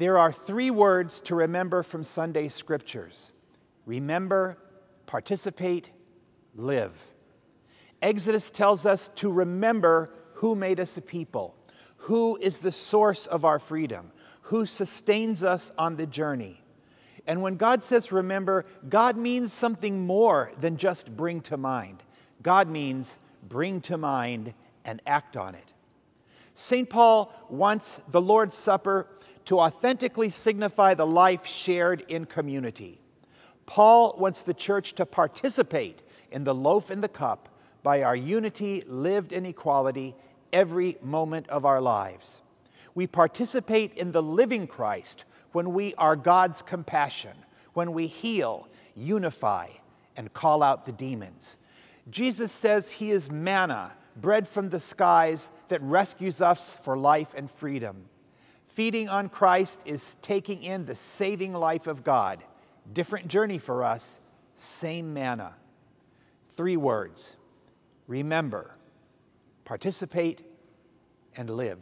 There are three words to remember from Sunday scriptures remember, participate, live. Exodus tells us to remember who made us a people, who is the source of our freedom, who sustains us on the journey. And when God says remember, God means something more than just bring to mind. God means bring to mind and act on it. St. Paul wants the Lord's Supper to authentically signify the life shared in community. Paul wants the church to participate in the loaf and the cup by our unity lived in equality every moment of our lives. We participate in the living Christ when we are God's compassion, when we heal, unify, and call out the demons. Jesus says he is manna, bread from the skies that rescues us for life and freedom. Feeding on Christ is taking in the saving life of God. Different journey for us, same manna. Three words remember, participate, and live.